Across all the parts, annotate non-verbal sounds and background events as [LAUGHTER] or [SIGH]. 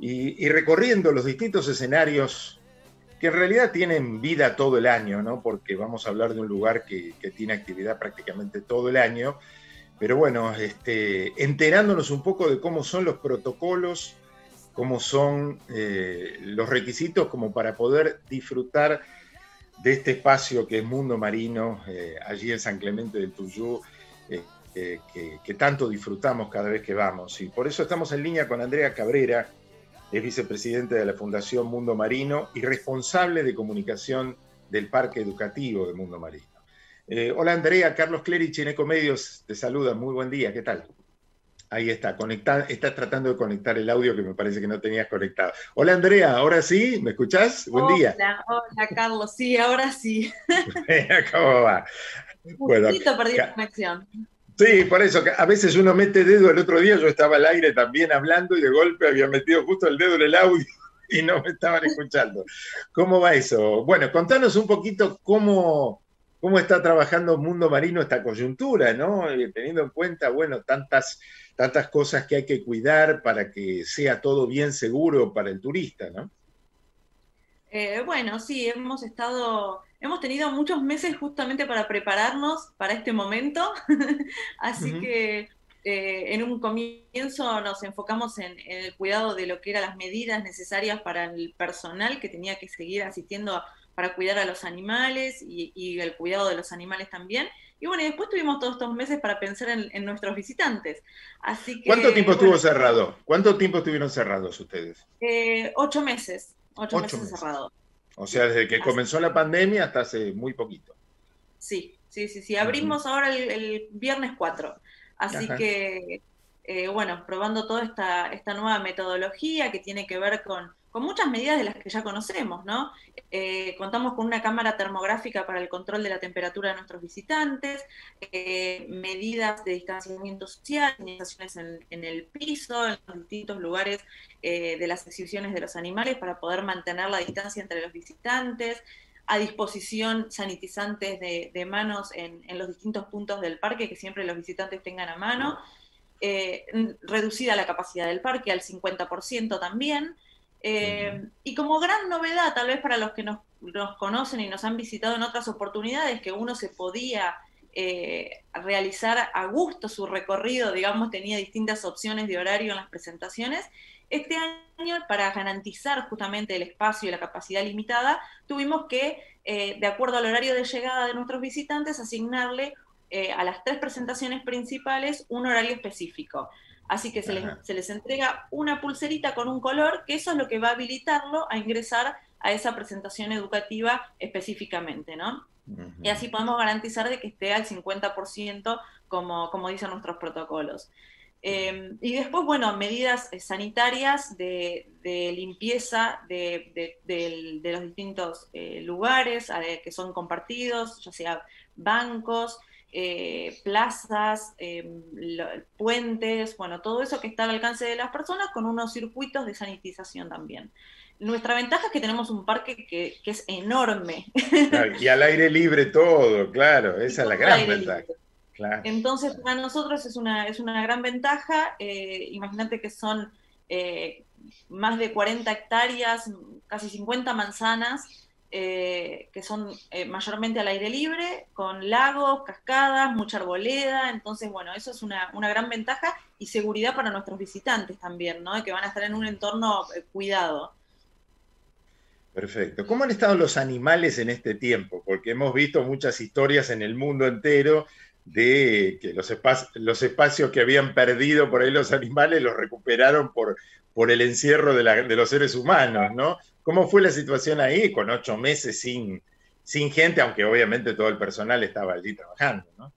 y, recorriendo los distintos escenarios que en realidad tienen vida todo el año, ¿no? Porque vamos a hablar de un lugar que, tiene actividad prácticamente todo el año. Pero bueno, este, enterándonos un poco de cómo son los protocolos, cómo son eh, los requisitos como para poder disfrutar de este espacio que es Mundo Marino, eh, allí en San Clemente del Tuyú, eh, que, tanto disfrutamos cada vez que vamos. Y por eso estamos en línea con Andrea Cabrera, es vicepresidente de la Fundación Mundo Marino y responsable de comunicación del Parque Educativo de Mundo Marino. Eh, hola Andrea, Carlos Clerich en Ecomedios te saluda, muy buen día, ¿qué tal? Ahí está, conecta, estás tratando de conectar el audio que me parece que no tenías conectado. Hola Andrea, ¿ahora sí? ¿Me escuchás? Buen día. Hola Carlos, sí, ahora sí. [LAUGHS] ¿Cómo va? Un bueno, perdí la conexión. Sí, por eso, a veces uno mete dedo, el otro día yo estaba al aire también hablando y de golpe había metido justo el dedo en el audio [LAUGHS] y no me estaban escuchando. ¿Cómo va eso? Bueno, contanos un poquito cómo, cómo está trabajando Mundo Marino esta coyuntura, ¿no? Eh, teniendo en cuenta, bueno, tantas tantas cosas que hay que cuidar para que sea todo bien seguro para el turista, ¿no? Eh, bueno, sí, hemos estado, hemos tenido muchos meses justamente para prepararnos para este momento, [LAUGHS] así que eh, en un comienzo nos enfocamos en, el cuidado de lo que eran las medidas necesarias para el personal que tenía que seguir asistiendo para cuidar a los animales y, y el cuidado de los animales también. Y bueno, y después tuvimos todos estos meses para pensar en, nuestros visitantes. Así ¿Cuánto tiempo estuvo cerrado? ¿Cuánto tiempo estuvieron cerrados ustedes? Eh, ocho meses. Ocho, meses, cerrados. O sea, desde que comenzó la pandemia hasta hace muy poquito. Sí, sí, sí, sí. Abrimos ahora el, viernes 4. Así que, eh, bueno, probando toda esta, esta nueva metodología que tiene que ver con con muchas medidas de las que ya conocemos, ¿no? Eh, contamos con una cámara termográfica para el control de la temperatura de nuestros visitantes, eh, medidas de distanciamiento social, señalizaciones en, el piso, en los distintos lugares de las exhibiciones de los animales para poder mantener la distancia entre los visitantes, a disposición sanitizantes de, manos en, los distintos puntos del parque que siempre los visitantes tengan a mano, reducida la capacidad del parque al 50% también. Eh, y como gran novedad, tal vez para los que nos, conocen y nos han visitado en otras oportunidades, que uno se podía eh, realizar a gusto su recorrido, digamos, tenía distintas opciones de horario en las presentaciones. Este año, para garantizar justamente el espacio y la capacidad limitada, tuvimos que, eh, de acuerdo al horario de llegada de nuestros visitantes, asignarle a las tres presentaciones principales un horario específico. Así que se les, entrega una pulserita con un color, que eso es lo que va a habilitarlo a ingresar a esa presentación educativa específicamente, ¿no? Y así podemos garantizar de que esté al 50% como, como dicen nuestros protocolos. Em, y después, bueno, medidas eh, sanitarias de, limpieza de, los distintos eh, lugares eh, que son compartidos, ya sea bancos, eh, plazas, em, puentes, bueno, todo eso que está al alcance de las personas con unos circuitos de sanitización también. Nuestra ventaja es que tenemos un parque que, es enorme. y al aire libre todo, claro, [LAUGHS] esa es la gran ventaja. Entonces, para nosotros es una, es una gran ventaja. Eh, imagínate que son eh, más de 40 hectáreas, casi 50 manzanas, eh, que son eh, mayormente al aire libre, con lagos, cascadas, mucha arboleda. Entonces, bueno, eso es una, gran ventaja y seguridad para nuestros visitantes también, ¿no? Que van a estar en un entorno eh, cuidado. Perfecto. ¿Cómo han estado los animales en este tiempo? Porque hemos visto muchas historias en el mundo entero de que los, los espacios que habían perdido por ahí los animales los recuperaron por, por el encierro de, de los seres humanos, ¿no? ¿Cómo fue la situación ahí con ocho meses sin, sin gente, aunque obviamente todo el personal estaba allí trabajando, ¿no?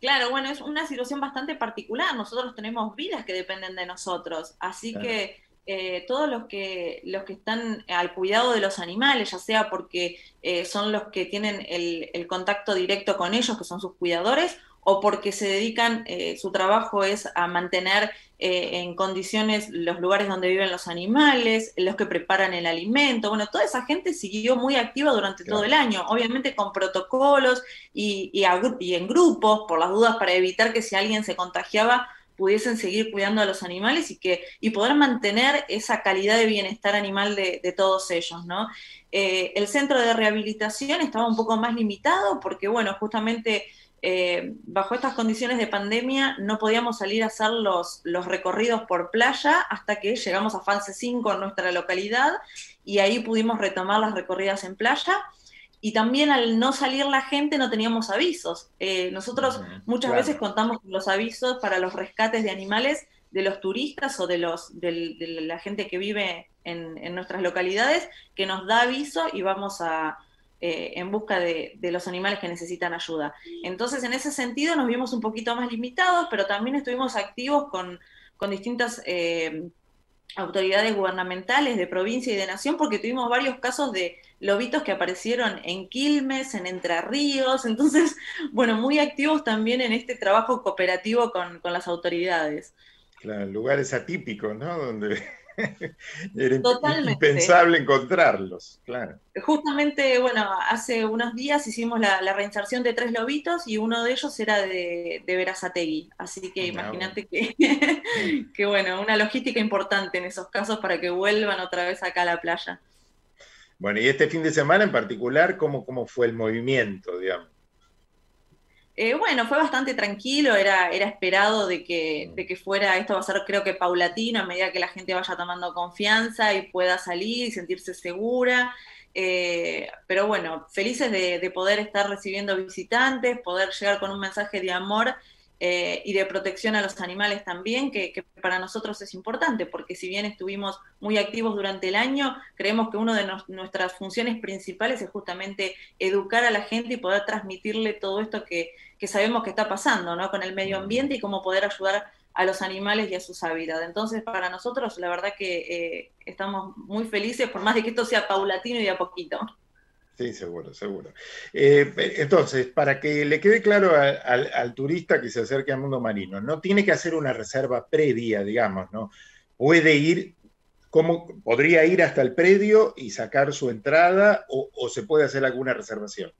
Claro, bueno, es una situación bastante particular. Nosotros tenemos vidas que dependen de nosotros, así que eh, todos los que, los que están al cuidado de los animales, ya sea porque eh, son los que tienen el, el, contacto directo con ellos, que son sus cuidadores, o porque se dedican, eh, su trabajo es a mantener eh, en condiciones los lugares donde viven los animales, los que preparan el alimento. Bueno, toda esa gente siguió muy activa durante todo el año, obviamente con protocolos y, y, en grupos, por las dudas, para evitar que si alguien se contagiaba, pudiesen seguir cuidando a los animales y, que, y poder mantener esa calidad de bienestar animal de, todos ellos, ¿no? Eh, el centro de rehabilitación estaba un poco más limitado porque, bueno, justamente eh, bajo estas condiciones de pandemia no podíamos salir a hacer los, los recorridos por playa hasta que llegamos a fase 5 en nuestra localidad y ahí pudimos retomar las recorridas en playa y también al no salir la gente no teníamos avisos. Eh, nosotros muchas veces contamos los avisos para los rescates de animales de los turistas o de, los, de, la gente que vive en, nuestras localidades, que nos da aviso y vamos a, eh, en busca de, los animales que necesitan ayuda. Entonces, en ese sentido nos vimos un poquito más limitados, pero también estuvimos activos con, con distintas... Eh, autoridades gubernamentales de provincia y de nación, porque tuvimos varios casos de lobitos que aparecieron en Quilmes, en Entre Ríos, entonces, [LAUGHS] bueno, muy activos también en este trabajo cooperativo con, con las autoridades. Claro, lugares atípicos, ¿no? Donde [LAUGHS] Era impensable encontrarlos, claro. Justamente, bueno, hace unos días hicimos la, reinserción de tres lobitos y uno de ellos era de, de Verazategui. Así que imagínate que, [LAUGHS] que, bueno, una logística importante en esos casos para que vuelvan otra vez acá a la playa. Bueno, y este fin de semana en particular, ¿cómo, cómo fue el movimiento, digamos? Eh, bueno, fue bastante tranquilo, era, era esperado de que, de que fuera, esto va a ser creo que paulatino a medida que la gente vaya tomando confianza y pueda salir y sentirse segura. Eh, pero bueno, felices de, de, poder estar recibiendo visitantes, poder llegar con un mensaje de amor eh, y de protección a los animales también, que, para nosotros es importante, porque si bien estuvimos muy activos durante el año, creemos que una de nuestras funciones principales es justamente educar a la gente y poder transmitirle todo esto que, sabemos que está pasando ¿no? con el medio ambiente y cómo poder ayudar a los animales y a sus hábitats. Entonces, para nosotros, la verdad que eh, estamos muy felices, por más de que esto sea paulatino y de a poquito. Sí, seguro, seguro. Eh, entonces, para que le quede claro al, turista que se acerque al mundo marino, no tiene que hacer una reserva previa, digamos, ¿no? Puede ir, como podría ir hasta el predio y sacar su entrada o, se puede hacer alguna reservación?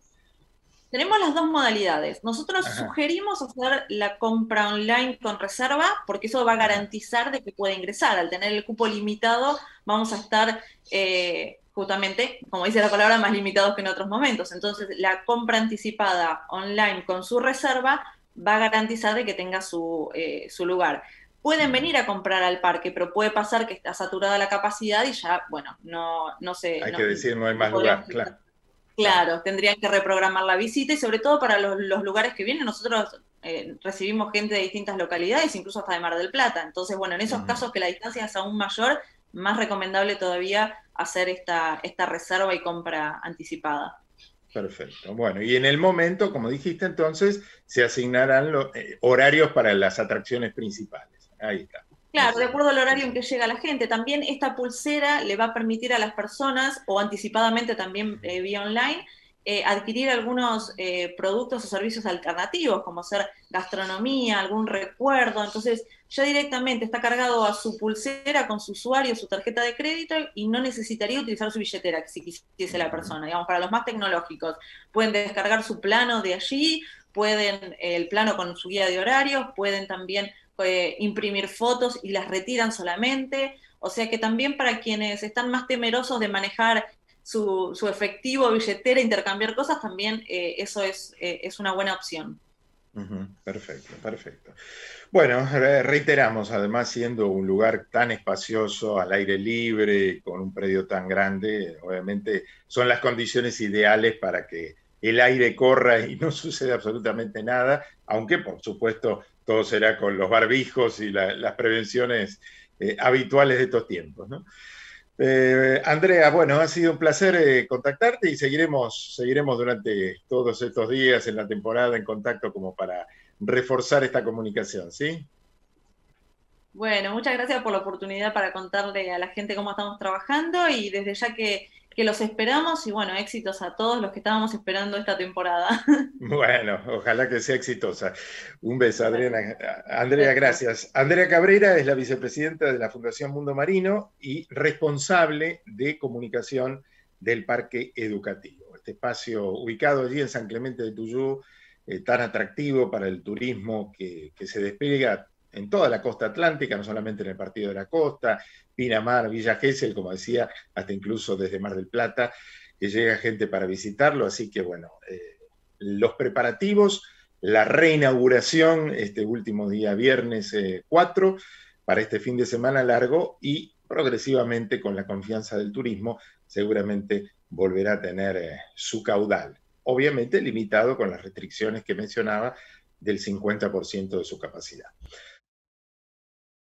Tenemos las dos modalidades. Nosotros sugerimos hacer la compra online con reserva porque eso va a garantizar de que pueda ingresar. Al tener el cupo limitado, vamos a estar... Eh, justamente, como dice la palabra, más limitados que en otros momentos. Entonces, la compra anticipada online con su reserva va a garantizar de que tenga su, eh, su lugar. Pueden venir a comprar al parque, pero puede pasar que está saturada la capacidad y ya, bueno, no, no sé. Hay que decir, no hay más lugar, claro. Claro, tendrían que reprogramar la visita y sobre todo para los, lugares que vienen, nosotros eh, recibimos gente de distintas localidades, incluso hasta de Mar del Plata. Entonces, bueno, en esos casos que la distancia es aún mayor, más recomendable todavía hacer esta, esta reserva y compra anticipada. Perfecto. Bueno, y en el momento, como dijiste entonces, se asignarán los eh, horarios para las atracciones principales. Ahí está. Claro, de acuerdo al horario en que llega la gente. También esta pulsera le va a permitir a las personas, o anticipadamente también eh, vía online, eh, adquirir algunos eh, productos o servicios alternativos, como ser gastronomía, algún recuerdo. Entonces, ya directamente está cargado a su pulsera con su usuario, su tarjeta de crédito y no necesitaría utilizar su billetera si quisiese la persona. Digamos, para los más tecnológicos, pueden descargar su plano de allí, pueden el plano con su guía de horarios, pueden también eh, imprimir fotos y las retiran solamente. O sea que también para quienes están más temerosos de manejar su, efectivo, billetera, intercambiar cosas, también eh, eso es, eh, es una buena opción. Perfecto, perfecto. Bueno, reiteramos, además siendo un lugar tan espacioso, al aire libre, con un predio tan grande, obviamente son las condiciones ideales para que el aire corra y no [LAUGHS] sucede absolutamente nada, aunque por supuesto todo será con los barbijos y las prevenciones eh, habituales de estos tiempos. Eh, Andrea, bueno, ha sido un placer eh, contactarte y seguiremos, seguiremos durante todos estos días en la temporada en contacto como para reforzar esta comunicación, ¿sí? Bueno, muchas gracias por la oportunidad para contarle a la gente cómo estamos trabajando y desde ya que que los esperamos y bueno, éxitos a todos los que estábamos esperando esta temporada. [LAUGHS] Bueno, ojalá que sea exitosa. Un beso, Adriana. Andrea, gracias. Andrea Cabrera es la vicepresidenta de la Fundación Mundo Marino y responsable de comunicación del Parque Educativo. Este espacio ubicado allí en San Clemente de Tuyú, eh, tan atractivo para el turismo que, que se despliega en toda la costa atlántica, no solamente en el Partido de la Costa, Pinamar, Villa Gesell, como decía, hasta incluso desde Mar del Plata, que llega gente para visitarlo. Así que bueno, eh, los preparativos, la reinauguración este último día, viernes 4, eh, para este fin de semana largo y progresivamente con la confianza del turismo, seguramente volverá a tener eh, su caudal. Obviamente limitado con las restricciones que mencionaba del 50% de su capacidad.